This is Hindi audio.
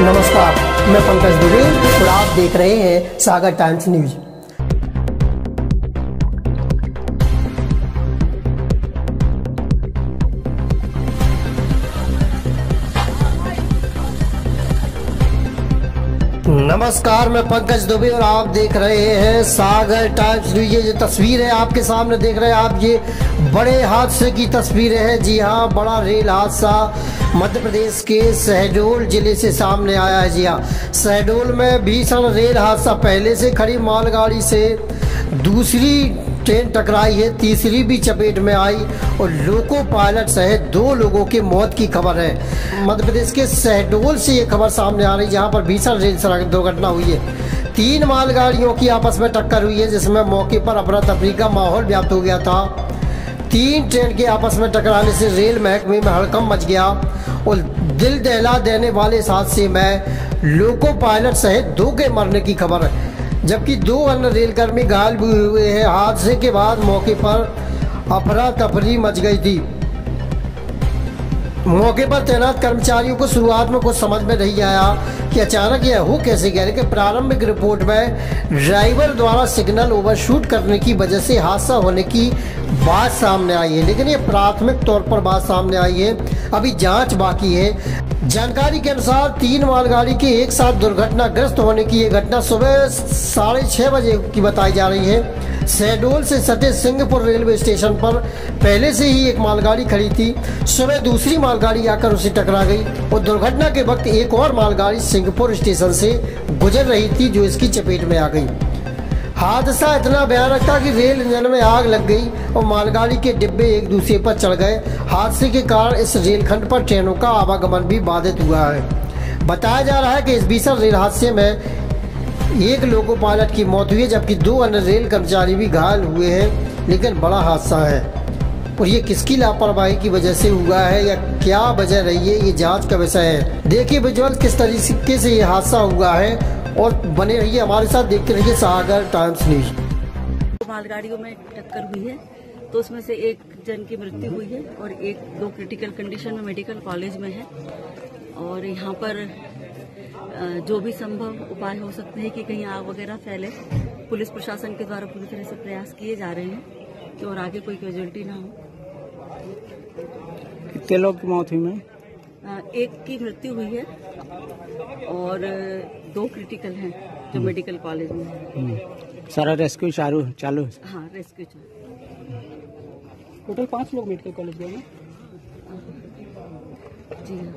नमस्कार मैं पंकज दुबे और आप देख रहे हैं सागर टाइम्स न्यूज़। नमस्कार, मैं पंकज दुबे और आप देख रहे हैं सागर टाइम्स ये जो तस्वीर है आपके सामने देख रहे हैं आप, ये बड़े हादसे की तस्वीरें हैं। जी हाँ बड़ा रेल हादसा मध्य प्रदेश के शहडोल ज़िले से सामने आया है। जी हाँ शहडोल में भीषण रेल हादसा पहले से खड़ी मालगाड़ी से दूसरी ट्रेन टकराई है, तीसरी भी चपेट में आई और लोको पायलट सहित दो लोगों की मौत की खबर है। मध्य प्रदेश के शहडोल से ये खबर सामने आ रही है, जहाँ पर भीषण रेल सड़क दुर्घटना हुई है। तीन मालगाड़ियों की आपस में टक्कर हुई है, जिसमें मौके पर अफरा तफरी का माहौल व्याप्त हो गया था। तीन ट्रेन के आपस में टकराने से रेल महकमे में हड़कम मच गया और दिल दहला देने वाले हादसे में लोको पायलट सहित दो के मरने की खबर है। जबकि दो अन्य रेलकर्मी घायल भी हुए हैं। हादसे के बाद मौके पर अफरा तफरी मच गई थी। मौके पर तैनात कर्मचारियों को शुरुआत में कुछ समझ में नहीं आया कि अचानक यह हो कैसे गया, लेकिन प्रारंभिक रिपोर्ट में ड्राइवर द्वारा सिग्नल ओवरशूट करने की वजह से हादसा होने की बात सामने आई है। लेकिन ये प्राथमिक तौर पर बात सामने आई है। अभी जाँच बाकी है। जानकारी के अनुसार तीन मालगाड़ी के एक साथ दुर्घटनाग्रस्त होने की ये घटना सुबह साढ़े छह बजे की बताई जा रही है। शहडोल से सटे सिंहपुर रेलवे स्टेशन पर पहले से ही एक मालगाड़ी खड़ी थी। सुबह दूसरी मालगाड़ी आकर उसे टकरा गई। और दुर्घटना के वक्त एक और मालगाड़ी सिंहपुर स्टेशन से गुजर रही थी, जो इसकी चपेट में आ गई। हादसा इतना भयानक था कि रेल इंजन में आग लग गई और मालगाड़ी के डिब्बे एक दूसरे पर चढ़ गए। हादसे के कारण इस रेलखंड पर ट्रेनों का आवागमन भी बाधित हुआ है। बताया जा रहा है कि इस भीषण रेल हादसे में एक लोको पायलट की मौत हुई है, जबकि दो अन्य रेल कर्मचारी भी घायल हुए हैं, लेकिन बड़ा हादसा है। और ये किसकी लापरवाही की वजह से हुआ है या क्या वजह रही है, ये जाँच का विषय है। देखिए विजुअल किस तरीके से ये हादसा हुआ है और बने रहिए हमारे साथ देखते रहिए सागर टाइम्स न्यूज़ मालगाड़ियों में टक्कर हुई है तो उसमें से एक जन की मृत्यु हुई है और एक दो क्रिटिकल कंडीशन में मेडिकल कॉलेज में है। और यहाँ पर जो भी संभव उपाय हो सकते हैं कि कहीं आग वगैरह फैले पुलिस प्रशासन के द्वारा पूरी तरह से प्रयास किए जा रहे हैं कि और आगे कोई कैजुअलिटी ना हो। कितने लोग की मौत हुई में एक की मृत्यु हुई है और दो क्रिटिकल हैं जो मेडिकल कॉलेज में है। सारा रेस्क्यू चालू चालू हाँ? रेस्क्यू चालू टोटल पाँच लोग मेडिकल कॉलेज गए हैं। जी हाँ।